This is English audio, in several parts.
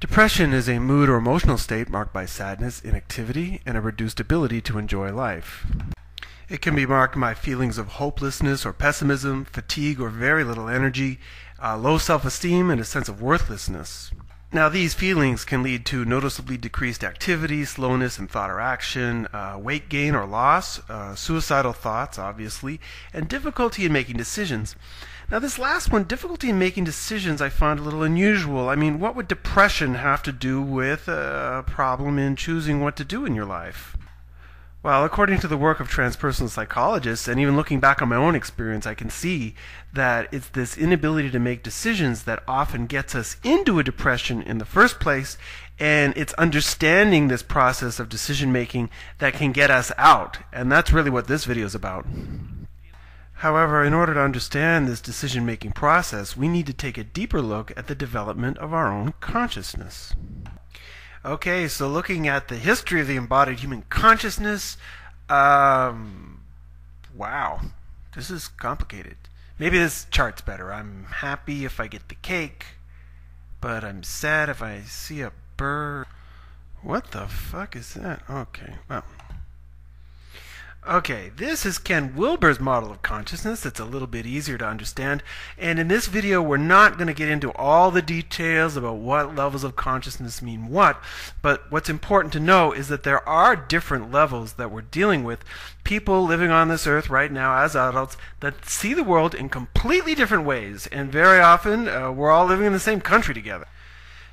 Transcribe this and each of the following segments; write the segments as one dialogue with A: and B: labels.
A: Depression is a mood or emotional state marked by sadness, inactivity, and a reduced ability to enjoy life. It can be marked by feelings of hopelessness or pessimism, fatigue or very little energy, uh, low self esteem, and a sense of worthlessness. Now, these feelings can lead to noticeably decreased activity, slowness in thought or action, uh, weight gain or loss, uh, suicidal thoughts, obviously, and difficulty in making decisions. Now, this last one, difficulty in making decisions, I find a little unusual. I mean, what would depression have to do with a problem in choosing what to do in your life? Well, according to the work of transpersonal psychologists, and even looking back on my own experience, I can see that it's this inability to make decisions that often gets us into a depression in the first place, and it's understanding this process of decision making that can get us out. And that's really what this video is about. However, in order to understand this decision making process, we need to take a deeper look at the development of our own consciousness. Okay, so looking at the history of the embodied human consciousness, um, wow, this is complicated. Maybe this chart's better. I'm happy if I get the cake, but I'm sad if I see a bird. What the fuck is that? Okay, well. Okay, this is Ken Wilber's model of consciousness. It's a little bit easier to understand. And in this video, we're not going to get into all the details about what levels of consciousness mean what. But what's important to know is that there are different levels that we're dealing with. People living on this earth right now as adults that see the world in completely different ways. And very often, uh, we're all living in the same country together.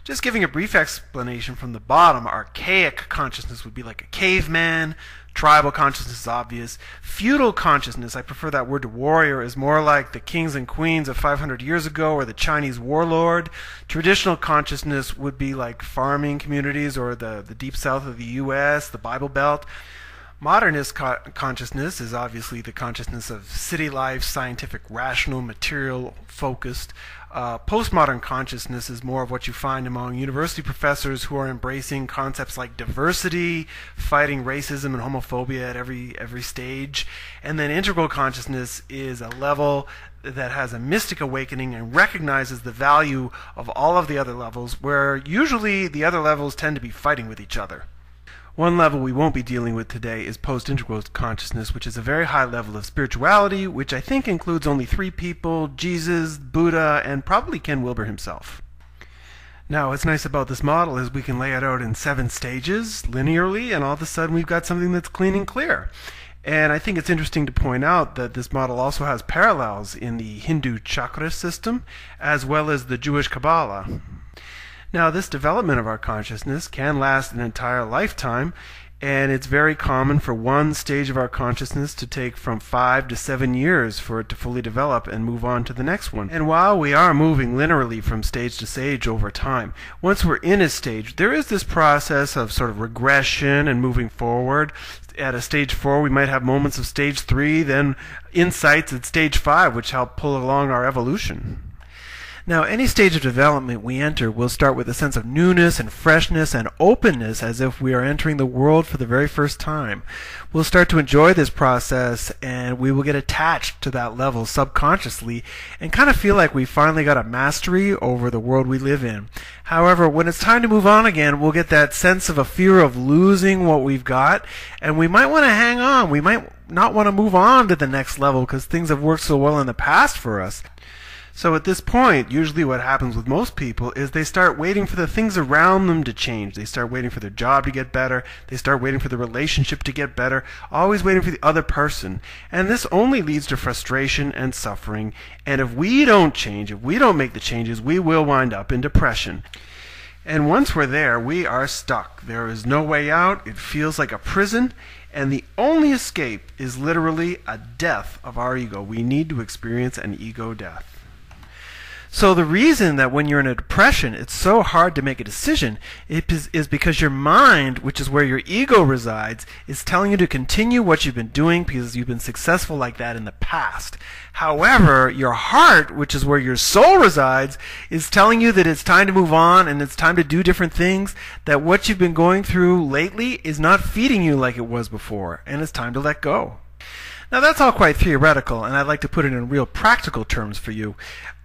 A: Just giving a brief explanation from the bottom, archaic consciousness would be like a caveman, Tribal consciousness is obvious. Feudal consciousness, I prefer that word to warrior, is more like the kings and queens of 500 years ago or the Chinese warlord. Traditional consciousness would be like farming communities or the, the deep south of the U.S., the Bible Belt. Modernist co- consciousness is obviously the consciousness of city life, scientific, rational, material focused. Uh, postmodern consciousness is more of what you find among university professors who are embracing concepts like diversity, fighting racism and homophobia at every every stage. And then integral consciousness is a level that has a mystic awakening and recognizes the value of all of the other levels, where usually the other levels tend to be fighting with each other. One level we won't be dealing with today is post integral consciousness, which is a very high level of spirituality, which I think includes only three people Jesus, Buddha, and probably Ken Wilber himself. Now, what's nice about this model is we can lay it out in seven stages linearly, and all of a sudden we've got something that's clean and clear. And I think it's interesting to point out that this model also has parallels in the Hindu chakra system as well as the Jewish Kabbalah. Now, this development of our consciousness can last an entire lifetime, and it's very common for one stage of our consciousness to take from five to seven years for it to fully develop and move on to the next one. And while we are moving linearly from stage to stage over time, once we're in a stage, there is this process of sort of regression and moving forward. At a stage four, we might have moments of stage three, then insights at stage five, which help pull along our evolution. Now, any stage of development we enter will start with a sense of newness and freshness and openness as if we are entering the world for the very first time. We'll start to enjoy this process and we will get attached to that level subconsciously and kind of feel like we finally got a mastery over the world we live in. However, when it's time to move on again, we'll get that sense of a fear of losing what we've got and we might want to hang on. We might not want to move on to the next level because things have worked so well in the past for us. So at this point, usually what happens with most people is they start waiting for the things around them to change. They start waiting for their job to get better. They start waiting for the relationship to get better, always waiting for the other person. And this only leads to frustration and suffering. And if we don't change, if we don't make the changes, we will wind up in depression. And once we're there, we are stuck. There is no way out. It feels like a prison. And the only escape is literally a death of our ego. We need to experience an ego death. So the reason that when you're in a depression, it's so hard to make a decision is, is because your mind, which is where your ego resides, is telling you to continue what you've been doing because you've been successful like that in the past. However, your heart, which is where your soul resides, is telling you that it's time to move on and it's time to do different things, that what you've been going through lately is not feeding you like it was before, and it's time to let go. Now that's all quite theoretical, and I'd like to put it in real practical terms for you.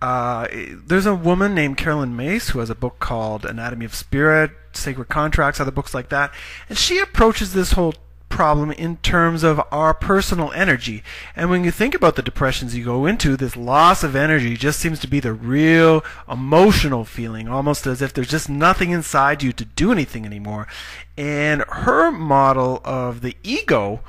A: Uh, there's a woman named Carolyn Myss who has a book called Anatomy of Spirit, Sacred Contracts, other books like that, and she approaches this whole problem in terms of our personal energy. And when you think about the depressions you go into, this loss of energy just seems to be the real emotional feeling, almost as if there's just nothing inside you to do anything anymore. And her model of the ego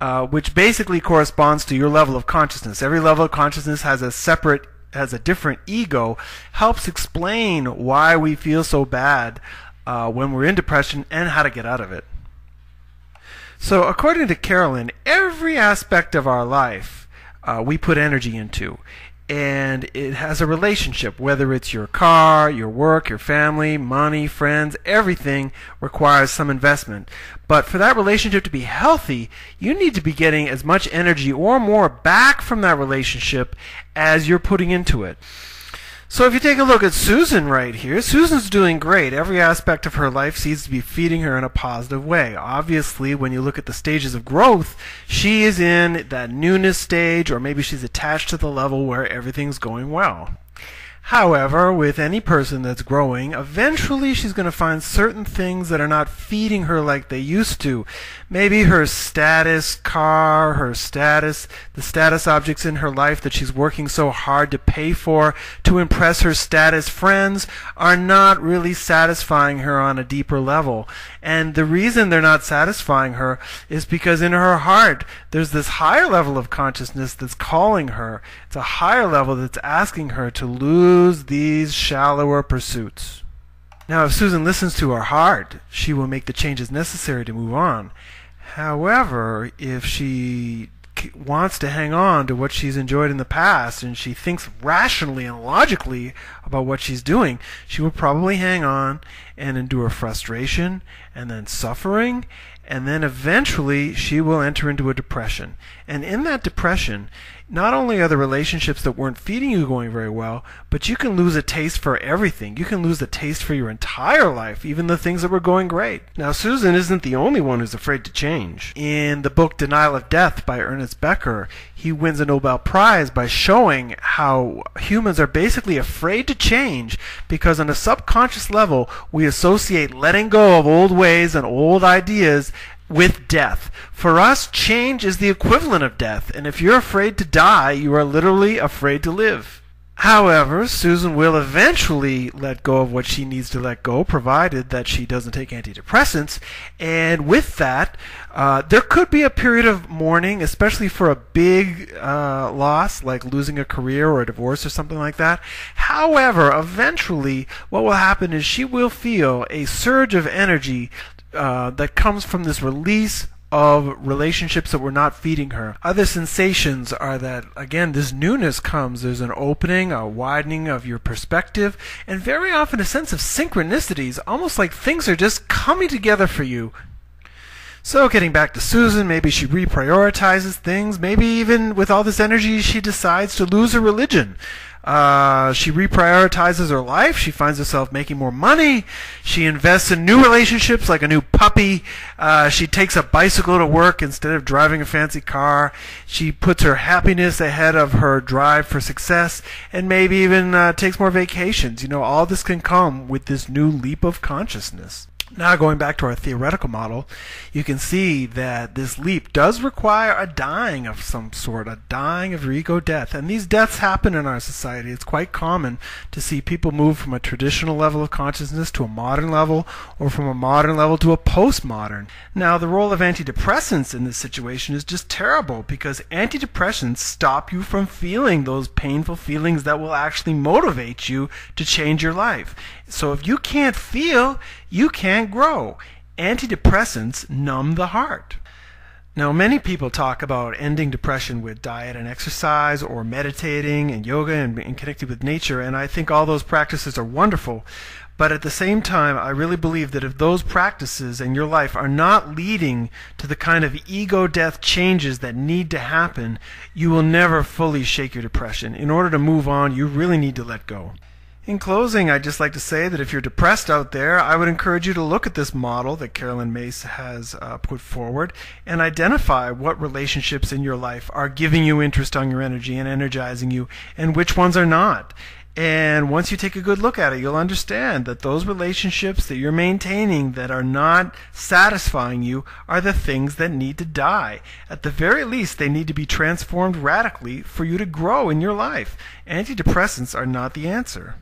A: uh, which basically corresponds to your level of consciousness. Every level of consciousness has a separate, has a different ego, helps explain why we feel so bad uh, when we're in depression and how to get out of it. So, according to Carolyn, every aspect of our life uh, we put energy into. And it has a relationship whether it's your car your work your family money friends everything requires some investment. But for that relationship to be healthy you need to be getting as much energy or more back from that relationship as you're putting into it so if you take a look at Susan right here, Susan's doing great. Every aspect of her life seems to be feeding her in a positive way. Obviously, when you look at the stages of growth, she is in that newness stage, or maybe she's attached to the level where everything's going well. However, with any person that's growing, eventually she's going to find certain things that are not feeding her like they used to. Maybe her status car, her status, the status objects in her life that she's working so hard to pay for to impress her status friends are not really satisfying her on a deeper level. And the reason they're not satisfying her is because in her heart there's this higher level of consciousness that's calling her. It's a higher level that's asking her to lose these shallower pursuits. Now, if Susan listens to her heart, she will make the changes necessary to move on. However, if she wants to hang on to what she's enjoyed in the past and she thinks rationally and logically about what she's doing, she will probably hang on and endure frustration and then suffering and then eventually she will enter into a depression. And in that depression, not only are the relationships that weren't feeding you going very well, but you can lose a taste for everything. You can lose the taste for your entire life, even the things that were going great. Now, Susan isn't the only one who's afraid to change. In the book Denial of Death by Ernest Becker, he wins a Nobel Prize by showing how humans are basically afraid to change because, on a subconscious level, we associate letting go of old ways and old ideas with death. For us, change is the equivalent of death, and if you're afraid to die, you are literally afraid to live. However, Susan will eventually let go of what she needs to let go, provided that she doesn't take antidepressants. And with that, uh, there could be a period of mourning, especially for a big uh, loss, like losing a career or a divorce or something like that. However, eventually, what will happen is she will feel a surge of energy uh, that comes from this release of relationships that were not feeding her. Other sensations are that, again, this newness comes. There's an opening, a widening of your perspective, and very often a sense of synchronicities, almost like things are just coming together for you. So, getting back to Susan, maybe she reprioritizes things. Maybe even with all this energy, she decides to lose her religion. Uh, she reprioritizes her life. She finds herself making more money. She invests in new relationships, like a new puppy. Uh, she takes a bicycle to work instead of driving a fancy car. She puts her happiness ahead of her drive for success, and maybe even uh, takes more vacations. You know, all this can come with this new leap of consciousness. Now, going back to our theoretical model, you can see that this leap does require a dying of some sort, a dying of ego death. And these deaths happen in our society. It's quite common to see people move from a traditional level of consciousness to a modern level, or from a modern level to a postmodern. Now, the role of antidepressants in this situation is just terrible because antidepressants stop you from feeling those painful feelings that will actually motivate you to change your life. So if you can't feel, you can't grow. Antidepressants numb the heart. Now, many people talk about ending depression with diet and exercise, or meditating and yoga and, and connecting with nature, and I think all those practices are wonderful. But at the same time, I really believe that if those practices in your life are not leading to the kind of ego death changes that need to happen, you will never fully shake your depression. In order to move on, you really need to let go. In closing, I'd just like to say that if you're depressed out there, I would encourage you to look at this model that Carolyn Myss has uh, put forward and identify what relationships in your life are giving you interest on your energy and energizing you, and which ones are not. And once you take a good look at it, you'll understand that those relationships that you're maintaining that are not satisfying you are the things that need to die. At the very least, they need to be transformed radically for you to grow in your life. Antidepressants are not the answer.